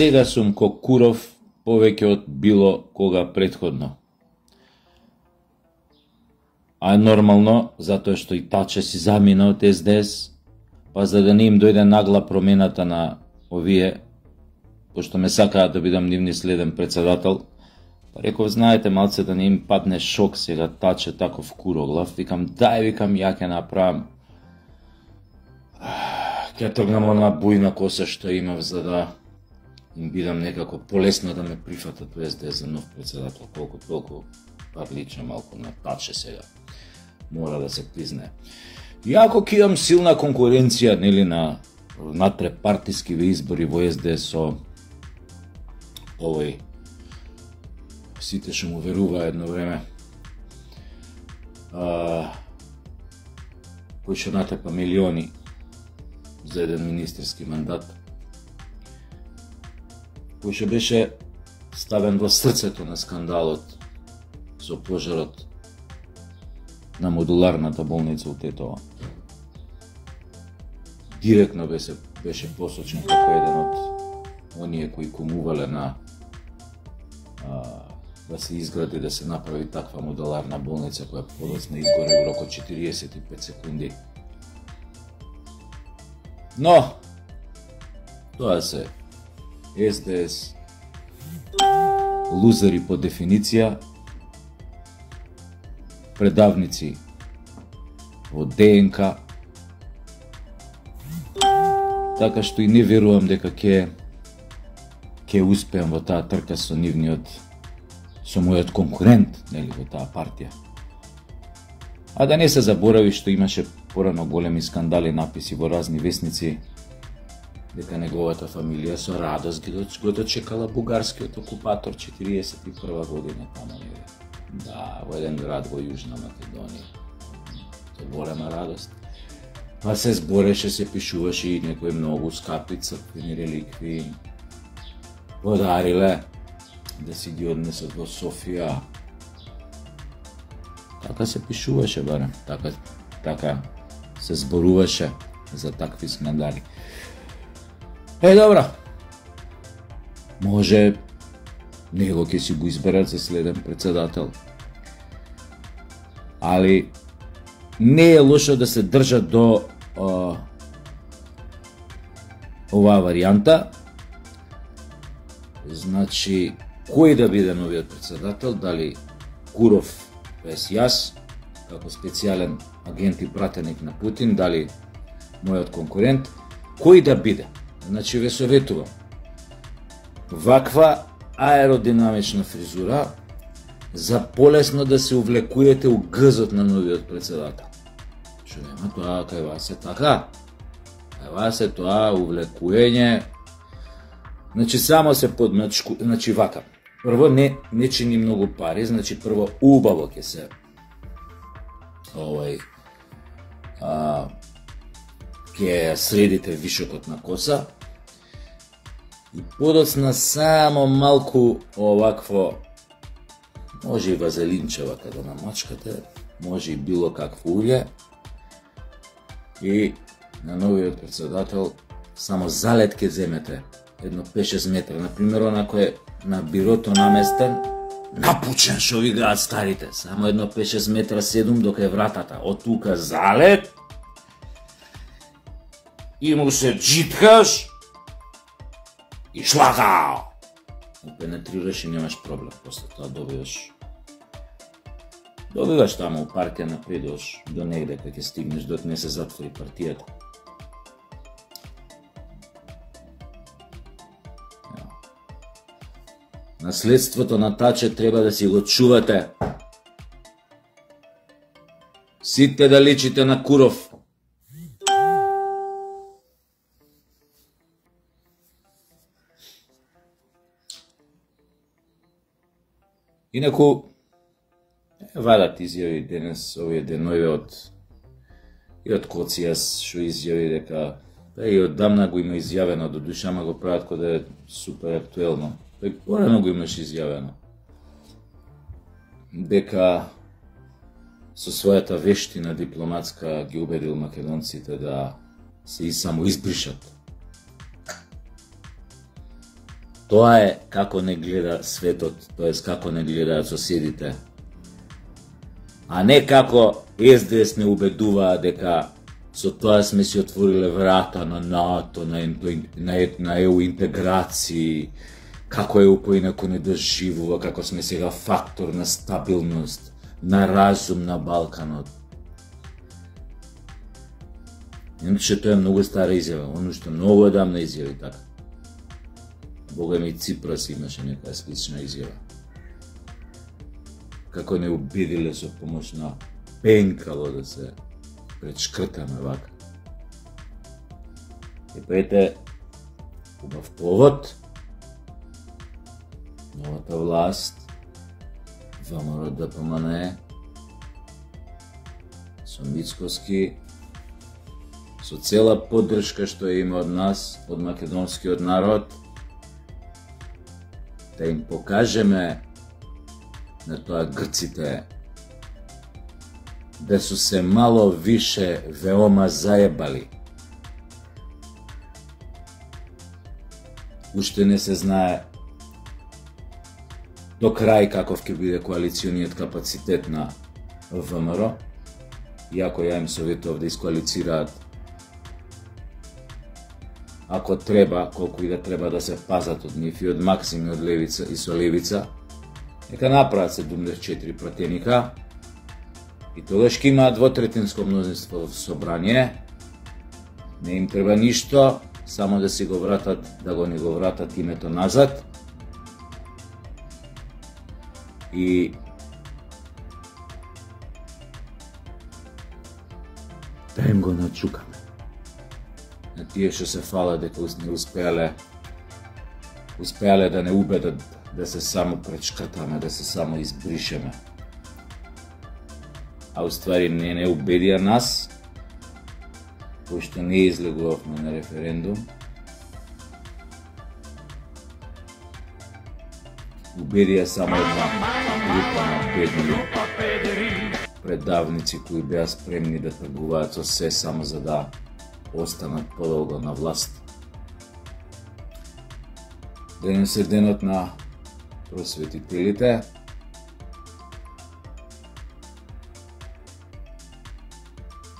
сега сум ко Куров повеќе од било кога предходно. А е нормално, затоа што и Таче си замина од СДС, па за да не им дојде нагла промената на овие, пошто ме сакаат да бидам нивни следен председател, Па реков, знаете, малце да не им падне шок сега таче таков куроглав. Викам, дај, викам, ја ќе направам. Ке тогнам она бујна коса што имав за да им бидам некако полесно да ме прифатат без да за нов председател. Колку толку лично малку на таче сега. Мора да се признае. Јако ки имам силна конкуренција, нели, на натрепартиски избори во СДС со овој сите што му верува едно време. А, кој што натепа милиони за еден министерски мандат. Кој што беше ставен во срцето на скандалот со пожарот на модуларната болница у Тетова. Директно беше, беше посочен како еден од оние кои комувале на а, да се изгради, да се направи таква модуларна болница која подоцна изгоре во рокот 45 секунди. Но, тоа се СДС, лузери по дефиниција, предавници во ДНК, така што и не верувам дека ќе ќе успеам во таа трка со нивниот со мојот конкурент нели, во таа партија. А да не се заборави што имаше порано големи скандали написи во разни вестници дека неговата фамилија со радост ги го дочекала бугарскиот окупатор 41 година таму. Да, во еден град во Јужна Македонија. Со голема радост. Па се збореше, се пишуваше и некои многу скапи црквени реликви. Подариле да си ги однесат во Софија. Така се пишуваше барем, така така се зборуваше за такви скандали. Е, добро. Може него ќе си го изберат за следен председател. Али не е лошо да се држат до о, оваа варијанта. Значи, кој да биде новиот председател, дали Куров без јас, како специјален агент и пратеник на Путин, дали мојот конкурент, кој да биде. Значи ве советувам. Ваква аеродинамична фризура за полесно да се увлекуете у грзот на новиот председател. Што нема тоа кај вас е така? Кај вас е тоа увлекување? Значи само се подмачку, значи вака. Прво не не чини многу пари, значи прво убаво ќе се овој а, ќе средите вишокот на коса и подоцна само малку овакво може и вазелинчева каде намачкате, може и било какво уле. и на новиот председател само залет ќе земете едно 5-6 метра. Например, онако кој на бирото наместен, напучен шо ви гаат старите. Само едно 5-6 метра 7 дока е вратата. Од тука залет и му се джиткаш и шлагао. Пенетрираш и немаш проблем. После тоа добиваш Добиваш таму партија напредуваш до негде кога ќе стигнеш док не се затвори партијата. Наследството на Таче треба да си го чувате. Сите да личите на Куров. Инаку, вадат изјави денес, овие денови од и од Коцијас, што изјави дека па и од дамна го има изјавено, до душама го прават кога да е супер актуелно. Па Веќе порано го имаш изјавено. Дека со својата вештина дипломатска ги убедил македонците да се и само избришат. Тоа е како не гледа светот, тоест како не гледаат соседите. А не како СДС не убедува дека со тоа сме си отвориле врата на НАТО, на, на, на ЕУ интеграции, како ЕУ поинако не доживува, како сме сега фактор на стабилност, на разум на Балканот. Иначе тоа е многу стара изјава, оно што многу одамна изјави така. Бога ми Ципрас имаше некоја слична изјава. Како не убедиле со помош на пенкало да се предшкртаме вака. И поете убав повод, новата власт, ВМРО да ДПМН, со Мицковски, со цела поддршка што има од нас, од македонскиот народ, да им покажеме на тоа грците да су се мало више веома заебали. Уште не се знае до крај каков ќе биде коалициониот капацитет на ВМРО, иако ја им советував да искоалицираат ако треба, колку и да треба да се пазат од нив и од Максим од Левица и со Левица, нека направат 74 пратеника и тогаш ќе имаат двотретинско мнозинство во собрание, не им треба ништо, само да си го вратат, да го не го вратат името назад. И да им го начукам тие што се фала дека не успеале успеале да не убедат да се само пречкртаме, да се само избришеме. А уствари не не убедија нас, кои што не излегувавме на референдум, убедија само една група на бедни предавници кои беа спремни да тргуваат со се само за да останат подолго на власт. Денес е денот на просветителите.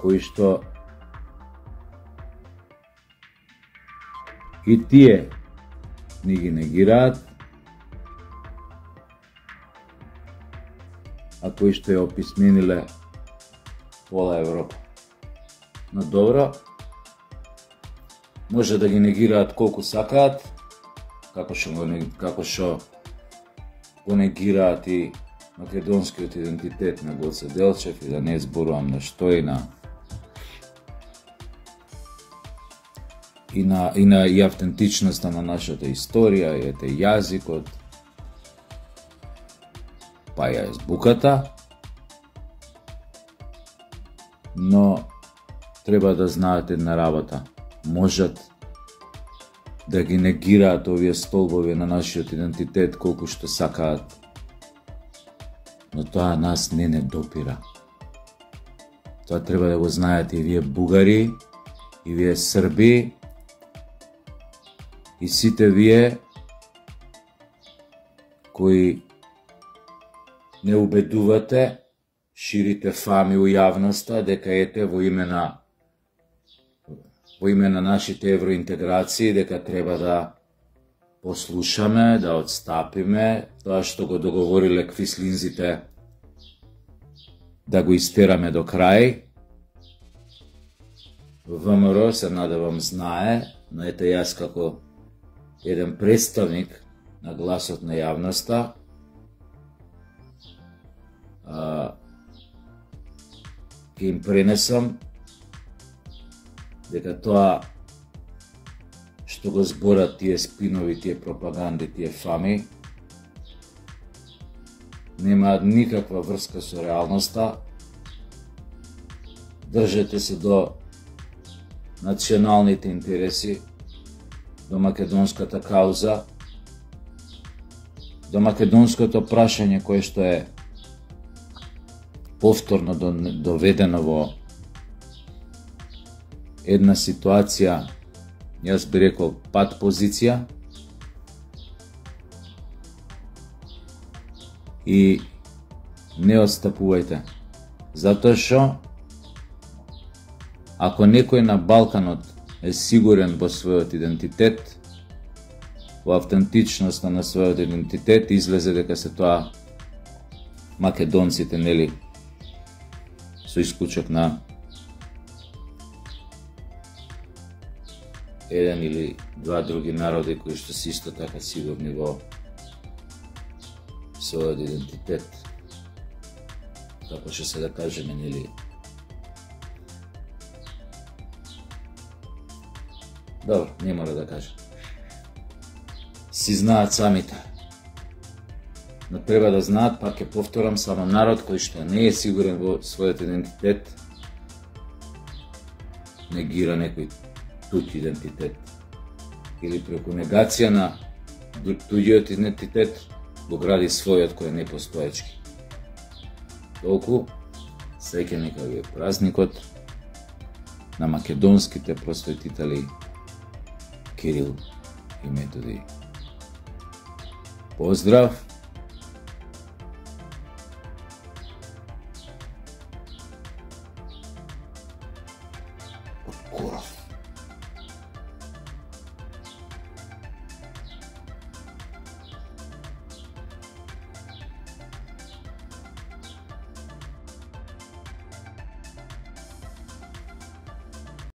кои што и тие ни ги негираат, а кои што ја описмениле пола Европа. Но добро, може да ги негираат колку сакаат, како што го како што го негираат и македонскиот идентитет на Гоце Делчев и да не зборувам на што и на и на и на и автентичноста на нашата историја, и ете јазикот, па ја збуката, но треба да знаете една работа – можат да ги негираат овие столбови на нашиот идентитет колку што сакаат. Но тоа нас не не допира. Тоа треба да го знаете и вие бугари, и вие срби, и сите вие кои не убедувате, ширите фами у јавноста дека ете во име на во име на нашите евроинтеграции дека треба да послушаме, да одстапиме тоа што го договориле квислинзите да го истераме до крај. ВМРО се надевам знае, но ете јас како еден представник на гласот на јавноста, ќе им пренесам дека тоа што го зборат тие спинови, тие пропаганди, тие фами, немаат никаква врска со реалноста. Држете се до националните интереси, до македонската кауза, до македонското прашање кое што е повторно доведено во една ситуација, јас би рекол пат позиција, и не отстапувајте. Затоа што ако некој на Балканот е сигурен во својот идентитет, во автентичноста на својот идентитет, излезе дека се тоа македонците, нели, со исклучок на еден или два други народи кои што се исто така сигурни во својот идентитет. Како што се да кажеме, нели, Добро, не мора да кажам. Си знаат самите. Но треба да знаат, пак ќе повторам, само народ кој што не е сигурен во својот идентитет, негира некој туѓ идентитет. Или преку негација на туѓиот идентитет, го гради својот кој е непостоечки. Толку, среќа нека ви е празникот на македонските просветители Кирил и Методи. Поздрав!